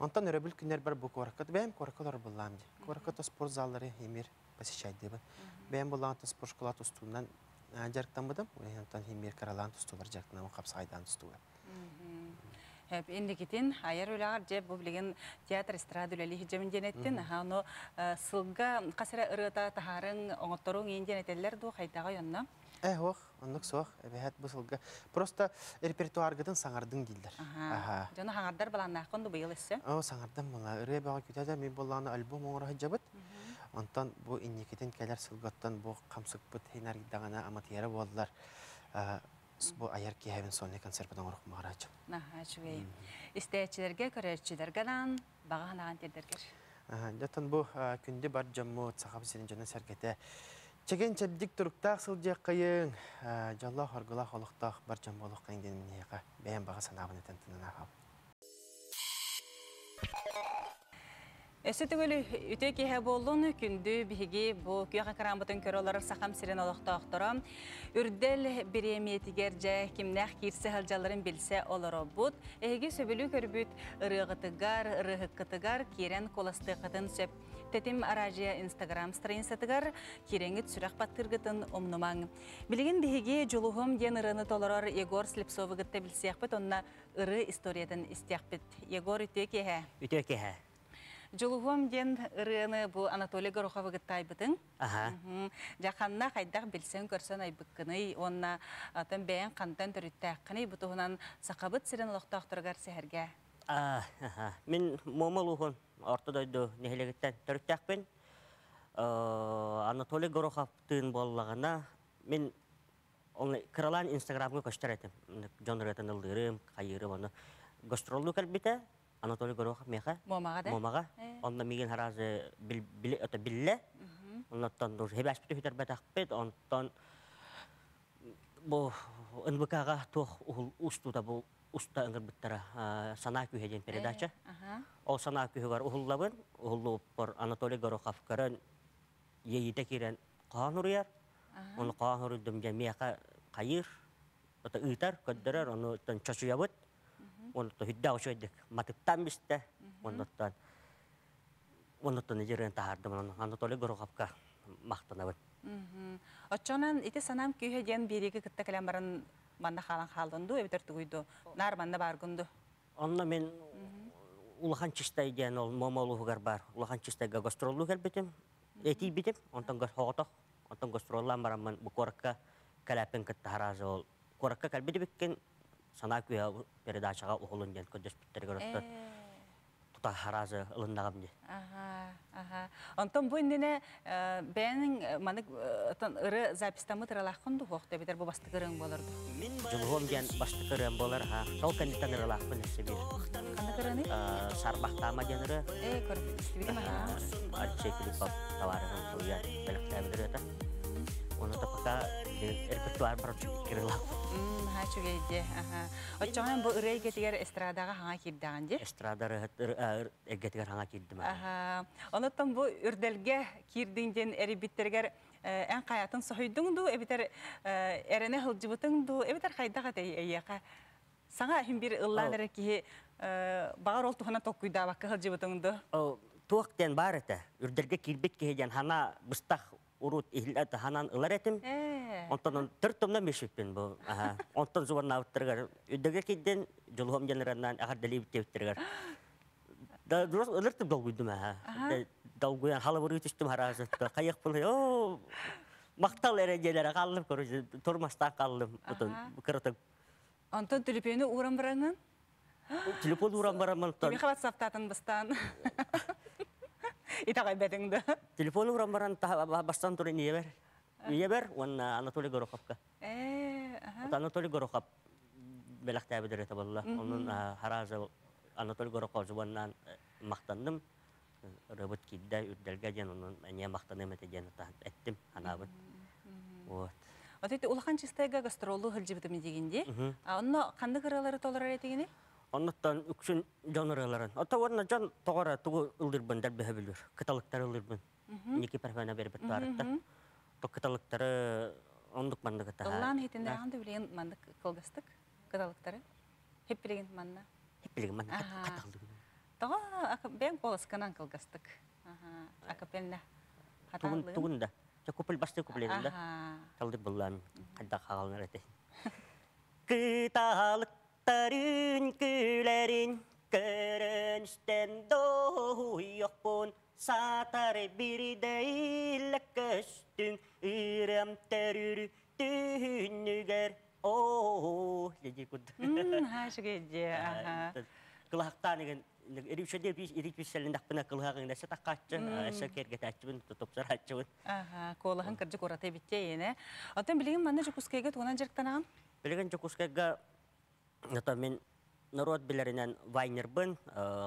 Онтан өрөбүл күннер бар бу коракат. Бәм коракалар буллам ди. Коракат спорт заллары эмир посещайды бу. Бәм буллам спорт школа тустунан жарыктан быдым. Онтан эмир каралан тустулар жарыктан капсайдан тустулар. Хәп инде китин аяр улагар же бу билеген театр эстрада үлели хиҗемин денеттин. Ха ну сылга касыра ырыта тахарын оңотторуң инде нетеллер ду хайдага янна. Э, ох, оннук соох, эбэхет бусылга. Просто репертуаргытын саңардың дилдер. Аха. Жана хаңардар баланнах конду быйыл эссе. О, саңардан була. Үре бага күтәдә ми булланы альбом оңра хаҗабыт. Онтан бу инникетен кәләр сылгаттан бу хинар Бу аяр киһәбен сонны концертдан баганаган күнде бар жана сәргәтә. Чеген чәбдик туруктак сылҗа кайын. Жалла харгыла холыктак бар жам болык кайын ден минега. Бәян бага санабын этен тынына хап. Эссе түгелі үте кеһе болун күндү биһиги бу күйәка карамбытын көрөлөр сахам сирен олохтоохтора үрдел биремиетигер же кимнах кирсе халжаларын билсе олоробут эһиги сөбүлү көрбүт ырыгытыгар ырыгыккытыгар кирен коластыгытын сөп тетим аражия инстаграм страницатыгар киренгит сүрәк баттыргытын омнумаң билигин биһиги жулухум ден ырыны толорор егор слепцовыгытта билсеяхпыт онна ыры историятын истияхпыт егор үте кеһе Үтө кеһә. Жолугум ден ырыны бу Анатолий Горохова гыттайбытын. Аха. Жаканна хайдах билсен көрсөн айбыккыны, онна атын бәйен кантан төрүттәккыны бутуһунан сакабыт сирен лохтоохторгар сәһәргә. Аха. Мен момолухун ортодойду нехилегиттен төрүттәкпин. Анатолий Гороховтын боллагана мен оны кралан инстаграмга көстөр этим. Жон ретен ылдырым, кайырым оны. Гастролду калбите Анатолий Горохов меха. Момага? Момага. Э. Онда миген харазы бил бил ото билле. Оннан дур хебас бит хитер батакпет онтон бу НБКга тох устуда бу уста ыңгыр биттара сана күйеден передача. Аха. Ол сана күйөгөр ухуллабын, ухуллу пор Анатолий Горохов көрөн ейите кирен каан уруяр. Оны каан урудум жамияка кайыр, ото ыйтар көддөрөр, оны тон чочуябыт. Оны то хидда ошойдык матыптан бисте. Оннотон оннотон жерен тахардым оны Анатолий Гороховка мактанабын. Очонан ити санам күйе ден бириги кытта калам манна халан халдынду, эбитер тугуйду. Нар манна баргунду. Онна мен улахан чистай ден ол момолугар бар. Улахан чистайга гастролу келбетим. Эти битим, онтон гас хогото. Онтон гастроллан барамын бу коракка калапен кытта харазы ол. Коракка келбети биккен сана күйе передачага ухулун ден көдөс Тута харазы ылындагам ди. Онтон бу индене бәнин манык тон ыры запистамы тыралахкынду хохта битер бу бастыгырың болорду. Жулгом ден басты көрөн болар ха. Сол кандитан ыралакпын себир. Кандай кырыны? Сарбахтама. Э, туя белектәбедер это. Да пока репертуар бар кирилап. Мм, ха чугейде, аха. Очоңан бу ырый кетигер эстрадага хаңа кирдаган же. Эстрадары эргетигер хаңа килдим. Аха. Онотон бу үрделге кирдиңден эрибиттергер ән каятын сохойдуң ду, эбитер эрене хылжыбытың ду, эбитер хайдага тей эйяка. Саңа хим бир ылланыр ки багар ол тухана токуйда бакка хылжыбытың ду. О, туактен бар это. Үрдерге килбит кеһеден хана быстах урут ихләт ханан ылар этим. Э. Э. Онтон төр томна мешиппин бу. Аха. Онтон зуан навттыргар. Үддеге кидден жолхом жанараннан ахар дали биттептиргар. Да дурас ылыртып долгуйдум аха. Долгуян. Каяк бул. О мактал калып. Тормастан калдым. Кырытып. Онтон түліпені уран бараңын? Телефон уран барамын. Кеме хабат саптатын быстан. Итағай бәдіңді. Телефон уран баран бастан туры ниебер. Ниебер, он Анатолий Гороховка. Э, аха. Вот Анатолий Горохов беләктә бедер это булла. Onun харазы Анатолий Горохов жуаннан мактандым. Робот киддә үрдәлгә дигән onun әниә мактаным әтә дигән әттем анабын. Вот. Вот эти улахан чистайга гастролу хылжыбытым дегенде. А онно канды кыралары толар Ата варна жан тогара тугу ылдырбын дәл бәһә билер. Каталыктар ылдырбын. Ники перфана бербет барытта. То каталыктары ондук манда ката. Улан хитинде анды билеген мандык кылгастык. Кыдалыктары. Хеп манна. Акапелна. Тугунда. Жа купыл басты. Кыталыктарын күләрин көрөнстен доюкпун сатар бирдей ләкәстүн ирем терүр түнүгәр о леди куд. Кылахтан деген бис дакпына кылхагын эсе керге колахан кыржы битте ене. Атын жокускайга ата мен народ билеринен вайнербын,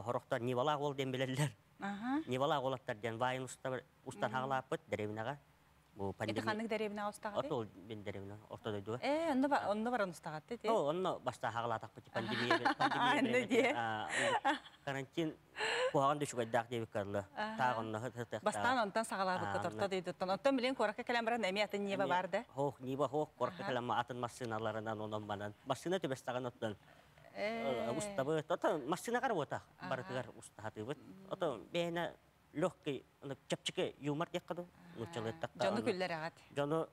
хорохтар нивала ол ден билерлер. Ага. Нивала олаттар ден вайн уста устан хагалапыт Эти пандемия. ханнык деревина устагады? Отол. Э, онда бар, онда бар. О, онно баста пандемия Карантин. Бастан дейді. Атын барды. Атын машиналарынан банан. Машина оттан. Легкий чапчыке юмар яккаду нучалыттак жону күллер агат. жону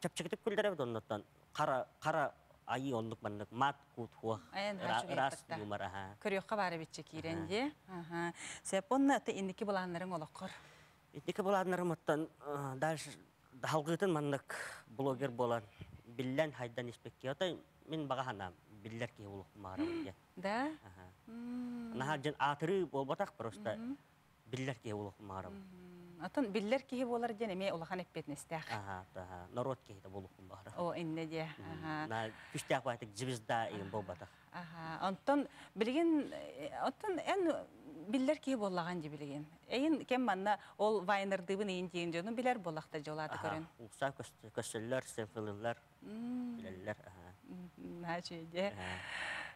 чапчыке деп күлдеребит оннотон кара кара айы онлук маннык мат кут хуа Аян хачуге рас юмар аха Көрөккө бары битче киренде. Ага. Сепонна аты индики буланнарын олоккор. Итнеке буладнарым оттан дальше халгытын маннык блогер болан биллен хайдан испекки ото мен бага ханам биллер ки улук маарам дия Да? наха жан атыры болбатак просто биллер ки улук маарам Атын биллер киһи болар ден эме улахан эппетнестях. Ага, таха. Народ кейді болуq бара. О, инне де. Ага. На күштәк байтык звезда еген болбата. Ага. Онтон билген онтон эн биллер киһи боллаган ди билген. Эйин кем манна ол вайнердыбын эйин диен жону билер боллакта жолаты көрөн. Уса көсөллөр, сенфилерлер, билерлер. Ага. Начи де.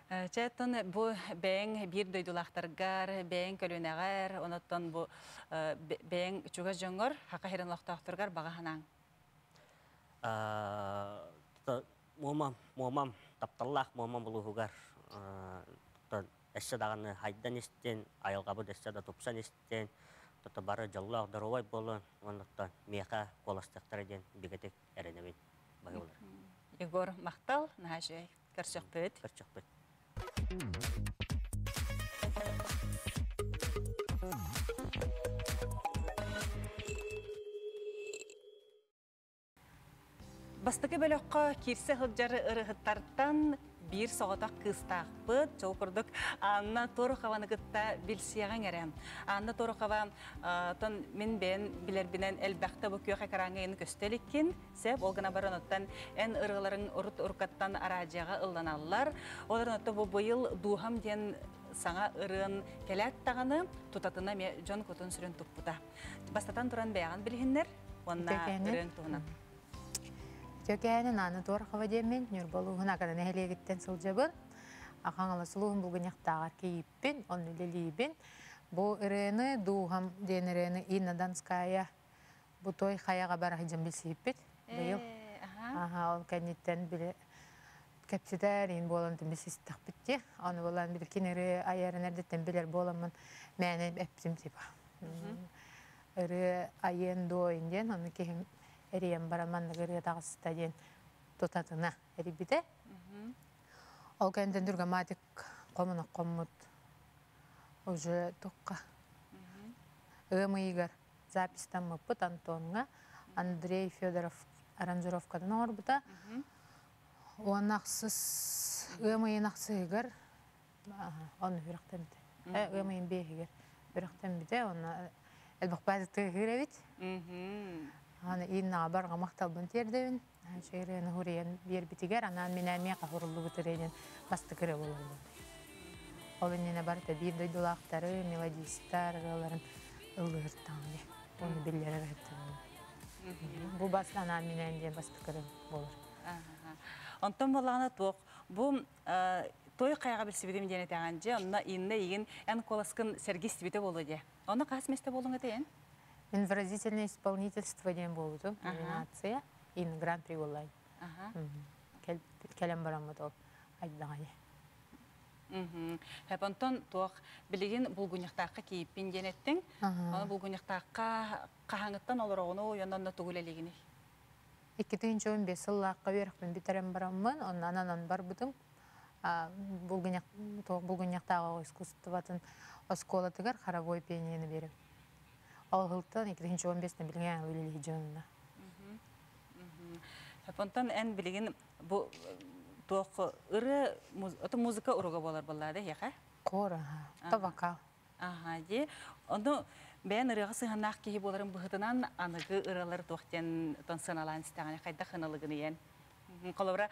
Четтон бу бәң бир дөйдулақтаргар, бәң көлөнәгәр, оноттон бу э, бәң чуга жоңгор, хака херен лақтақтыргар бага ханан. А, та момам, момам тапталлах момам. Та эссе даганы хайдан истен, айылгабы дессе да тупсан истен. Та бары жаллах даровай болон, оннотан меха коластактар ден бигетек эренебин. Багылар. Егор Мақтал, нахажы, көрсөк бөт. Бастыкы бөлөккө кирсе хылжары ырыхыттардан бир соғатақ кыстақпыт, жол күрдік Анна Торухаваны гытта билсияған әрем. Анна Торухава тон мен бен билербинен әлбәқті бұ күйеқе караңы ені көстеліккен, сәп олғына барын оттан ән ырғыларын ұрыт ұрқаттан аражаға ылланалар. Оларын отты бұ бұйыл духам ден саңа ырын келәт тағаны тұтатына ме жон көтін сүрін тұппыта. Бастатан тұран бәяған білгендер, онна ырын туғынан. Төкәнен аны торхава демен, нүр болуғын акадан әхелегіттен сылжабын. Ақан ала сылуғын бұлғын яқтағар кейіппен, оны лелейбен. Бұ ырыны дуғам ден ырыны Инна Данская бұ той қаяға бара жам білсейіппет. Бұйыл. Э, ол кәнеттен біле кәпсетер ин болан тем систақ битте. Аны болан бил кинере аярын әрдеттен билер боламын. Мәне әпсим типа. Ыры айен до инден аны кехим эрием бара манна гыры тагыста ден тутатына эрибите ол кенден дүргә матик комуна коммут уже тукка. Ымы игар запистан мыппыт антонга андрей федоров аранжировкадан орбута уанаксыз ымыйын аксыгар он үрактен бите ымыйын бехигер үрактен бите оны элбакбазы тыгыребит Мгм. Аны инна барга макталбын тердебин шейрен хуриен бербитигер анан менен мека хурулду бутеренен бастыкыры болорду. Ол инне барта бир дойдулактары мелодистар ыларын ылыртаңы оны биллер бу бастан анан менен де бастыкыры болор. Аха. Онтон болағына тоқ, бұл э, той қайға бір сібедем дене тәған же, онна инна еген ән коласкын сәргі сібеде болу де. Оны қас месте болуңа дейін? Мен выразительное исполнительство ден болду номинация ин гран-при болай келем барамыт ол айдагане Мгм. Хәп онтон тоқ білеген бұлгуняқтаққа кейіппен денеттің, оны бұлгуняқтаққа қағаңыттан олар оғыны ойондан түгілелегіне. Икки тыйынчы он бес сыллааққа берікпін битерем бараммын, онан анан бар будым. Булгыньяқтағы искусствотын оскола тыгар хоровой пениені берем. Икки тыйынчы он бесіне білген өлелі жонына. Хәп онтон ән білеген бұл тоқ ыры ото музыка ұруға болар болады, яқа? Кора, та вокал. Ага, де. Оны бән ырыға сыһанақ кейі боларын бұхытынан анығы ыралар тоқтен тонсыналан істеғаны қайда қыналығын ен. Қолыбыра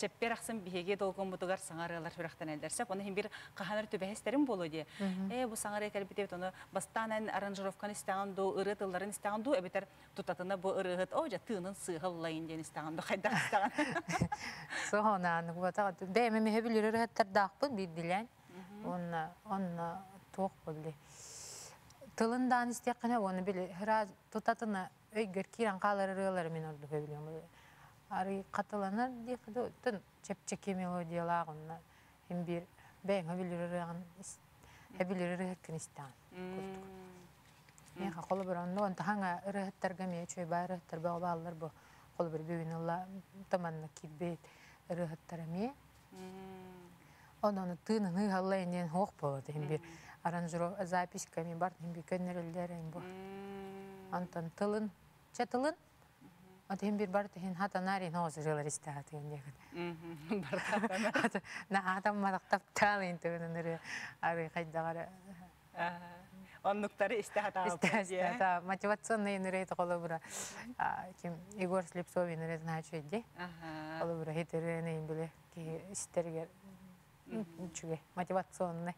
чеппер ақсын бігеге долгон бұтығар саңар ыралар хүрақтан әлдерсеп, оны хем бір қаханыр түбәхестерін болу де. Э, бұл саңар екәл бітеп, оны бастан аранжировканы істеған ду, ыры тылларын істеған ду, әбетер тұтатына бұл ырығыт, о, жа тыынын сығылайын ден істеған ду, қайда істеған. Соғынан гуата бәме меһе билер рәттәр дақпын бидилән. Онна онна тоқ булды. Тылындан истәкне оны биле хра тутатына өйгөр киран калар рылар мен орду билем. Ары катыланар ди кыды тын чепчеке мелодиялар онна хем бир бәме билер рыган билер рыгын истән. Мен колы бер онда онта ханга рыгыттарга ме чөй бар рыгыттар баа баллар бу. Колы бер бүгүн алла таманна кибет рыгыттар ме. Онон тыны ны халлайын ден хоқ болады. Хем бир аранжиров записками бар хем бир көннөрөлдөр эм бу. Антон тылын, ча хем бир бар хен хата нарин хозырлар истаат ген дегет. На адам мадактап талын тыны ныры ары кайдагара Оннуктары істәғат истаат та мотивационный ныры коло бура. Ким Егор Слепцовый ныры значит де. Ага. Коло бура хитерене биле ки истергер. Чуге мотивационный.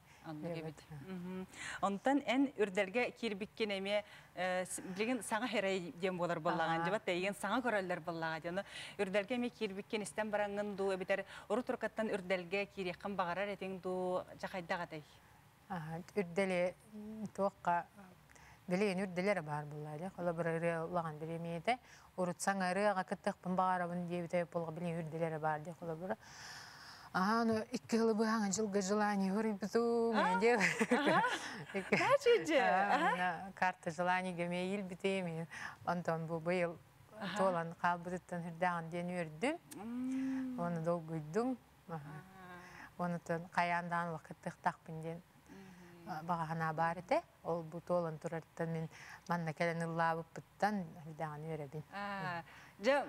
Онтан эн үрдерге кирбиккен эме э, билген саңа херей дем болар боллаган Ага. жабат деген саңа көрөллөр боллага үрдерге эме кирбиккен бараңын ду уру туркаттан киреккан багарар туаққа билеген үрделер бар урутсаң багарабын болга үрделер кола бір Ага, ну икки хылы быһаң жылга желание хурый биту мен де. Качыжы? Карта желание геме ил бите мен. Антон бу быйыл толан калбыттан хүрдәгән ден үрдүм. Оны долгуйдум. Оны тон каяндан вакыттык такпын ден. Багана бар ите. Ол бу толан тураттан мен манна келен ыллабып буттан хүрдәгән үрәбин. Жа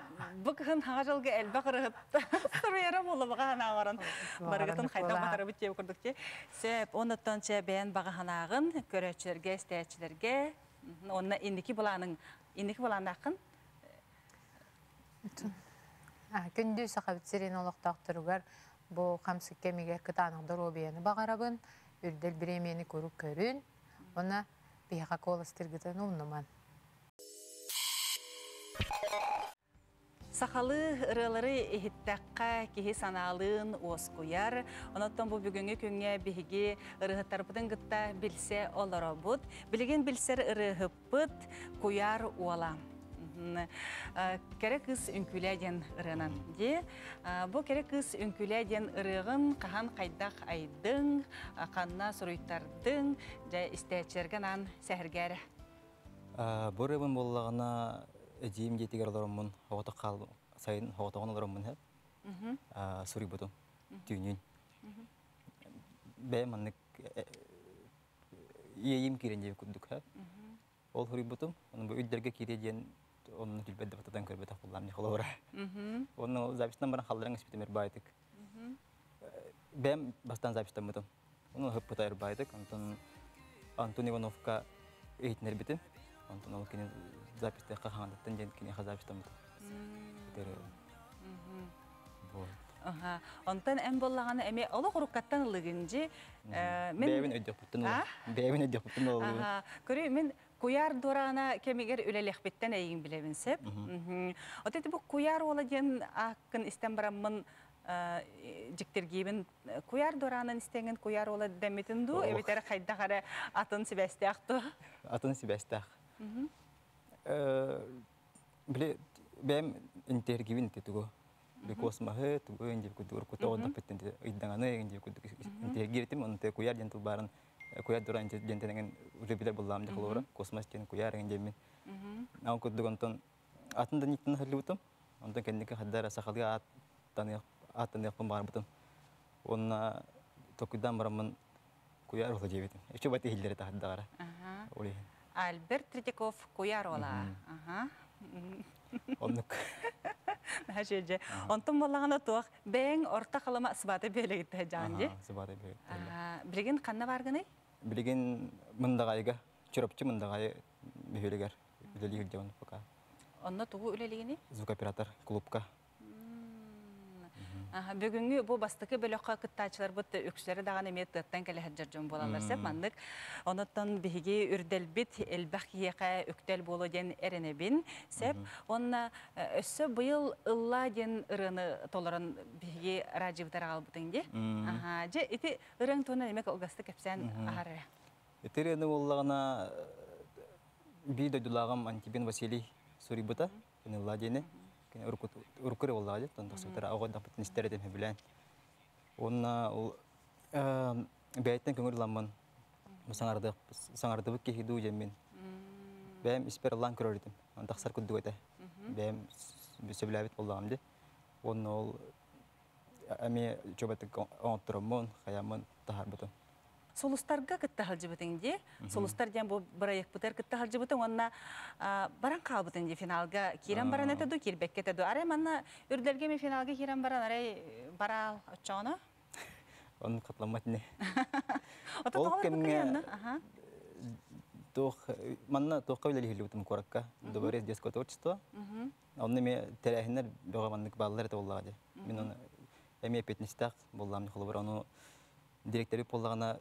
элбе кырыгыт. Сырыяра болу бага ханагарын. Барыгытын хайта Була. батары бит деп көрдүк те. Сеп оннан че бен бага ханагын көрөчүлөргө, истечилерге, онна индики буланың, индики буланың акын. Күндү сақабыт сирен олықтақтыругар бұл қамсы кемегер кытаныңдар обияны бағарабын, үрдел біремені көрін, оны бияға. Сахалы ырылары ихиттаққа кихи саналын оскуяр. Оноттон бу бүгүнгү күнгө биһиги ырыһыттарбытын гытта билсе олоробут. Билеген билсер ырыһыппыт куяр уала. Керек кыз үнкүләден ырынан де. Бу керек кыз үнкүләден ырыгын кахан кайдак айдың, канна суруйттардың, жа истәчерген ан сәһәргәре. Боллағына эдиим жетигер олороммун хоғото қал сайын хоғотоғон олороммун хэп сури бутум түйнүн бэ маннык иейим кирен деп күддүк хэп ол сури бутум körbete kullanım ne kolora onun записьтен баран халларың испитемер байтык бэм бастан бутум. Хөп бутайыр байтык антон антон ивановка битим. Антон ол записьте кини записьтен бутум вот Аха. Онтан эм боллаганы эме оло куруккаттан ылыгынжы мен бэбин өйдök буттун А? ол бэбин өйдök буттун ол Аха. Көрү мен куяр дурана кемигер үлелехбеттен эйин билебин сеп. Отети бу куяр ола ден аккын истен бараммын жиктергибин куяр дуранын истенген куяр ола деметин ду Ох. эбитер кайда кара атын сибестякту. атын сибестах биле бэм интергивин тетуго би космахы туго инде кудур кутоо да петтен идданганы инде куду интергиртим он те куяр денту барын куяр дуран дентенген уже биле буллам де холора космос тен куяр инде мен ау кудуг онтон атында никтен хылыбытым онтон кендике хаддара сахалга ат таны атын япын бар бутым онна токудан барамын куяр ола жебетим эче бати хиллери та хаддара Аха. оли Альберт Третьяков куяр ола. Аха. оннук Хажеже. Онтон боллаганы туак бэң орта калама сыбаты белегитте жанжы. сыбады бе Билген канна баргыны? билеген мындагайга чөропчу мындагай бихөлегер билели жабан пока Онно тугу үлелигини? звукоператор клубка Аха, бүгүнгү бу бастыкы бөлөккө кыттаачылар бут өксүлөрү даган эме тыттан келе хаджаржон болалар сеп маннык. Онуттан биһиги үрделбит элбах киека өктел боло ден эренебин сеп онна э, өссө быйыл ылла ден ырыны толорон биһиги радиовтар албытын ди. Аха, же ити ырың тона эмек олгасты кепсен ахары. этерени боллагана би дойдулагам антибин василий сурибута кенелла дене кене уркут уркуре боллага тонда сутара агода бутын истередем билен онна ол бәйттен көңүл ламман саңарды саңарды бу кехиду жемин бәм исперлан көрөрдим антаксар кудду өтө бәм сөбүләбит боллагам ди онна ол эми чөбөтүк оңоттуромун хаямын тахар бутун Солустарга кытта халжыбытын ди. Солустар ден бу барайык бутер кытта халжыбытын онна баран калбытын ди финалга кирен баран этеду кирбекке теду. Аре манна үрделге ми финалга кирен баран аре барал очоно. он катламат не Ол кемге- тох манна тохка билели хилутум коракка добре детское творчество онны ме терехинер бага маннык баллар это боллага мен оны эме петнистак боллам холбор ону директори боллагана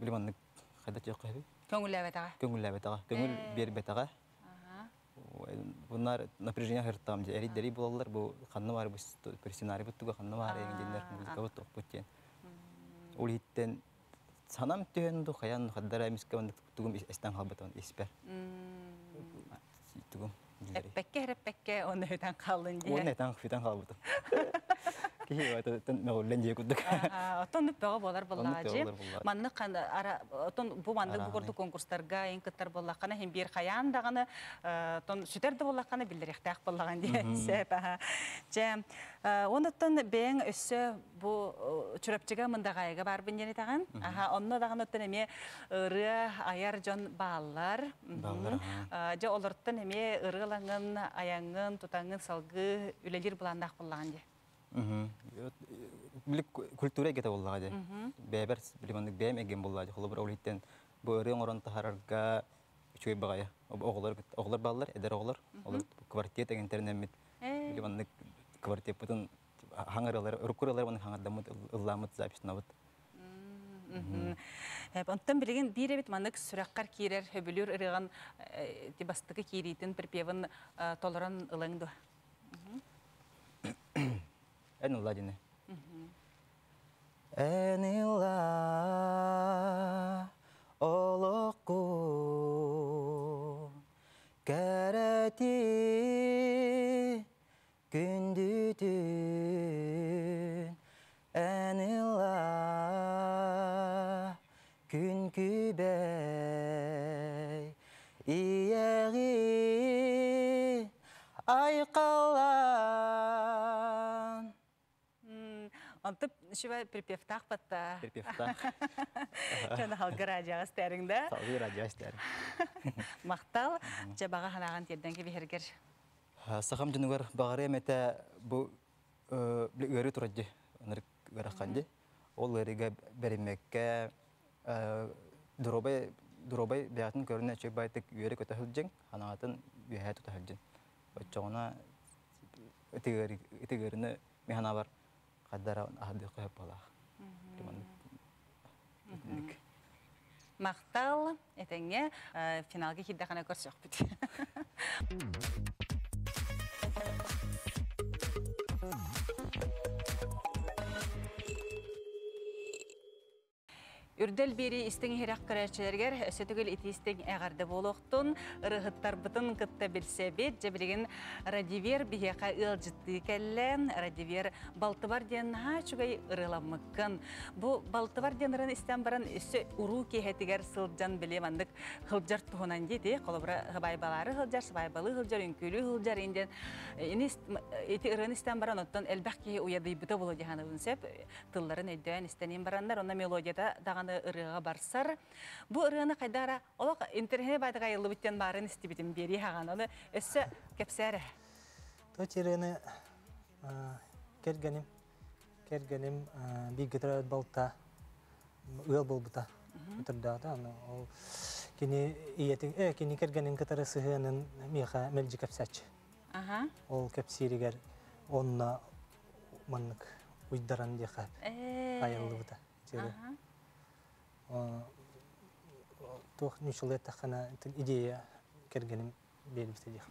билем маннык кайда жок кайбы көңүл бетага көңүл бер бетага bunlar напряжение хыртам же эри дери болалар бу ханны бар бу персонали буттуга ханны бар эгендер музыка бут буттен ул хиттен санам төнду хаян хаддара миска ман тугум эстен халбатан испер тугум Эппекке хереппекке оны өтен калын ди. Уонна таң фитан халбатан кихи вата тен мегуллен же куддук Аха, Отон нүппеға болар болар боллар. Манны қан ара отон бу манды Арағаны. бугурду конкурстарга ен кыттар боллаққана хем бир хаян дағаны тон сүтерді боллаққана билдирехтақ боллаған де сеп. аха. Же онуттан бең өссө бу чүрөпчүгө мындагайга бар бинжени таган. Аха, онно даган оттан эме ыры аяр жон баалар. Мгм. Баалар, А, Же олорттан эме ырылаңын, аяңын, тутаңын салгы үлелер буландақ боллаған де. Билик культура кете боллага же бэбер билимандык бэм эген боллага же холобур ол хиттен бу ырын орон тахарарга чуй багая оголор оголор баллар эдер оголор. Олар квартет еген тернемит Э. билимандык квартет бутун хаңаралар уркуралар баны хаңардамыт ылламыт записнабыт Онтан билеген бир бит манык сүрәккар кирер хөбүлүр ырыган тибастыгы киритин припевын толоран ылыңды. Эн ылла дине эн ылла олоққу Шуба припевтах батта. Перпевта. Жана халгы радиоға стериңда. Салғы істер. Мақтал, жабаға ханаған терден кебехергер. Сахам жынығар бағары әмәті бұл өрі тұрады. Оныр ғыраққанды. Ол өріге бәрімекке дұробай дұробай бәятын көріне чөй байтық өрі көті хүлжен, ханағатын үйәйә тұта хүлжен. Өтчоғына үтігеріні механа бар қаддара ағады қойып болақ. Мақтал, етеңе финалға хиддақана көрсөк біт. Үрдел бери истең хирак көрәчеләргә өсөтүгел итистең әгәрдә болохтун рыгыттар бытын кытта билсәбет җәбилеген радивер бияка ыл җитти кәллән радивер балтыбар дигән ха чугай ырыламыккын. Бу балтыбар дигән рын истән баран өсө уру кеһетигәр сылҗан билем андык хылҗар туһунан дите колобра хабай балары хылҗар сабай балы хылҗар үнкүлү хылҗар инден ити ырын истән баран оттан элбәк ки уяды бите булы дигән үнсәп тылларын әйдән истәнен бараннар. Онна мелодияда даганы ырыга барсар. Бу ырыны кайдара олак интернет байдыга йылы биттен барын истибитим бери хаган оны өссө кепсәре То тирені кергенім, кергенім бигітір балта, ұял болбыта. Үтірдағда, ол кені иетің, э, кені кергенім кітірі сығының меха мелжі кепсәтші. Ол кепсиригер онна маннык уйдаран деха э. айылы Тух нүшілет тақана идея кергенім беріпті деха.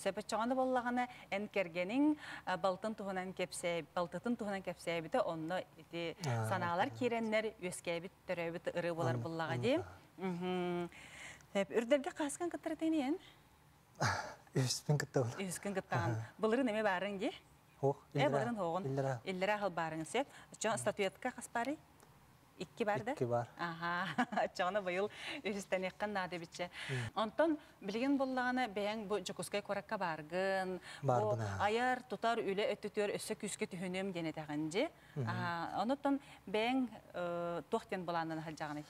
Сәбәт чоғаны боллағаны ән кергенің балтын туһунан кепсәй, балтытын туһунан кепсәй біті, онны ити А, саналар киреннер өскәбіт, төрәбіт ыры болар боллаға де. Үрдерге қасқан кыттыр тенен, Өспен кітті оны. үскін кыттаған. Бұлырын әме барын де? Оқ, Ә, бұлырын хоғын. Иллера. Иллера барын сәп. Чоң статуетка қас бары? Икки барды? Икки бар. Аха, чоғына бұйыл үстен еққан нады бітші. Онтон білген боллағаны бәйін бұл жүкускай коракка баргын. Бар бу бұна. Аяр тутар үлі өттүтөр өссө күске түхінем дене тәғінже. Онытон бәйін тоқтен боланын халжағыны.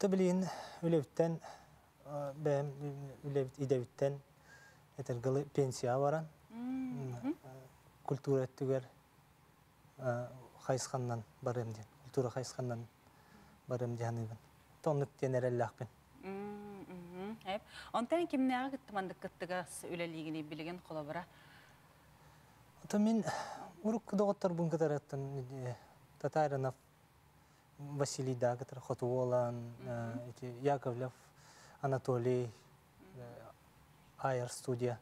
Та билин үлевттен бәм үлевт идевттен этергалы пенсия баран. Культура түгер хайсханнан барым ден. Культура хайсханнан барым дяныбын. Тонлык тенереллахпын. Онтан кимнәға кіттімандық кіттігас үлелігіне білген қолабыра. Та мен урук кудоғыттар бун катараттан Татаринов Василий Дагатар, Хотуолан, эти Яковлев, Анатолий, Айр студия,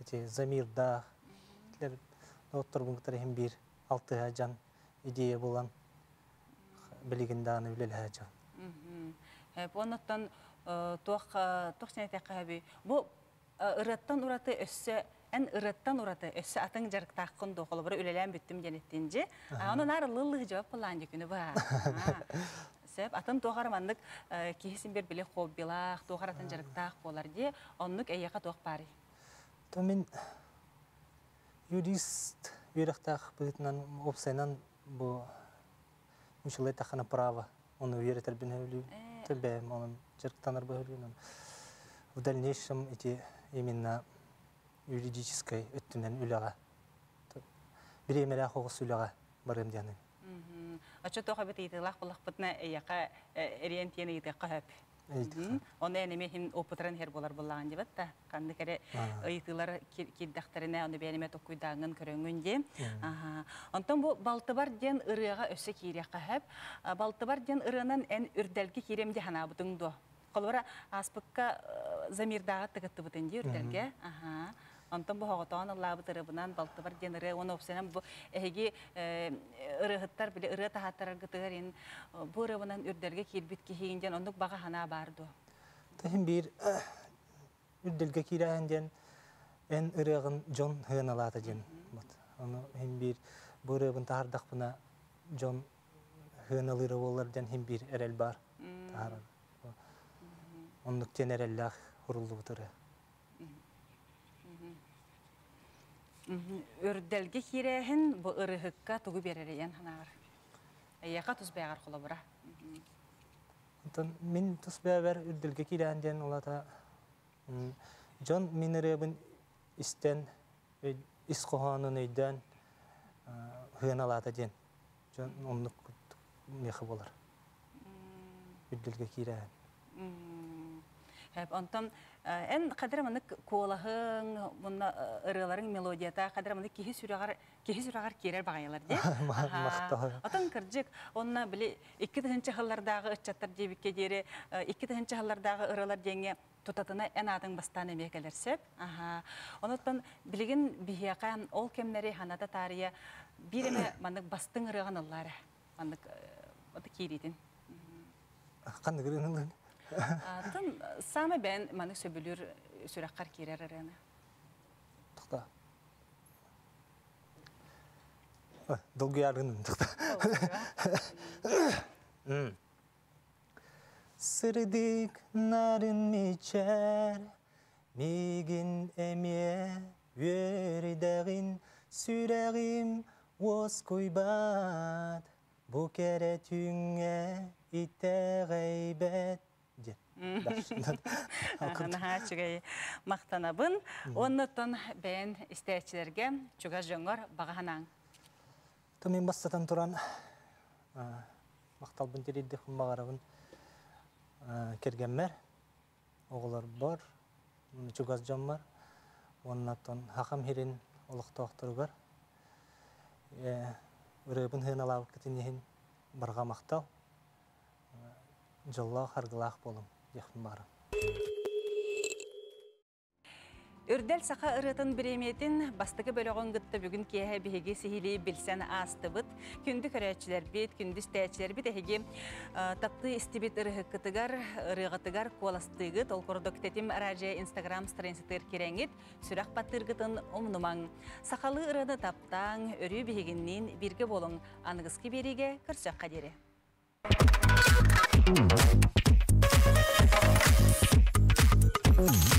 эти Замир Дах, доктор бун катар бир алты жан идея булан билигинданы үлел жан. Онуттан туақ сенетеққа әбі. Бұл ыраттан ураты өссі, ән ыраттан ураты өссі атын жарықтаққын доқылы бір үлелән бүттім денеттенже. Оны нары лылығы жауап болан жүкіні ба. Сәп, атын тоғар мандық кейсін бер біле хоббилақ, тоғар атын жарықтақ болар де, оннық әйеқа тоқ бари. То мен юрист верахтах бытнан опсайнан бу мушылай тахана право он уверитер бин хөвлү тебе он жерктанар бөлүн в дальнейшем эти именно юридической өттүнен үлага биремеле хогус үлага барым дияны Ачо тоға біт етілақ бұлақ бұтына әйеқа әрен тені етіққа хөп. Оны әнеме хин опытырын хер болар болаған деп атта. Канды кәре ыйтылар киддақтарына оны бәнеме токуйдаңын көрөңүнде. Онтон бу балтыбар ден ырыга өсө кириякка хэп. Балтыбар ден ырынан эн үрдәлге киремде хана бутуңдо. Колбара аспыкка замирдага тыгытты бутынди үрдәлге. Онтон бу хоготон Аллах бутырыбынан балтыбар ден ыры оны опсенам бу эһиги ырыгыттар биле ыры тахаттар гытыгар ин бу ырыбынан үрдәлге кирбит кихиинден ондук бага хана барды. Тахин бир үдделге кирәһен ден эн ырыгын Джон хыналата ден. Вот. Аны хим бир бу ырыгын тахардак бына Джон хыналыры болар ден хим бир эрел бар. Тахар. Онлук тен эреллах урулду Өрдәлге кирэһин бу ырыһыкка тугу беререн ханагар. Аяка туз бягар холобура. Онтон мин үрдүлгә киләһен дигән улата м, Жон мин ребен истен өй- ис коханын өйдән хыналата ден. Жон онны мехе булар. Үрдүлгә киләһен. Онтон эн кадыр мынык куолаһың, мунна ырыларың мелодията кадыр мынык киһи сүрәгәр киһи сүрәгәр кирер багайлар ди. Отон кырҗык онна били 2 тыгынчы хыллардагы ыччаттар дибикке дире 2 тыгынчы хыллардагы ырылар деңе тутатына эн атың бастан эмекелер сөп. Аха. Онотон билигин бихияка ол кемнери ханада тария биреме бастың ырыган аллары. Мынык оты киритин. Кан гырын Атын самы бән маны сөбүлүр сүрәккар кирер араны. тукта. Долгы яргын тукта. Сырдык нарын мечер, мигин эме вердагин сүрәгим оз койбат, бу кере түңе ите гайбет. Наха чугай мақтанабын. Оннотон бән истәчилерге чуга жоңор багаһанаң. Томин бастатан туран мактал бун теридди хумбагарабын кергенмер. Оголор бар, чугаз жон бар. Оннатон хакам хирин олуктоохторугар. Үрөбүн хыналабык кетинихин барга мактал. Жоллоо харгылаах болум, яхын барым. Үрдәл сақа ырытын биреметин бастығы бөліғін гытты бүгін кеһе биһиги сихили билсен астыбыт. Күнді көрәчілер бит, күнді стәчілер бит әхиги тапты истибит ырыһыккытыгар, ырыгытыгар куаластыгыт, ол кордок тетим аража инстаграм страницатыр кереңит, сүрәк баттыргытын омнумаң. Сақалы ырыны таптаң, өрі биһигиннин бирге болың, анығысқы бериге кірсөк қадері. Mm-hmm.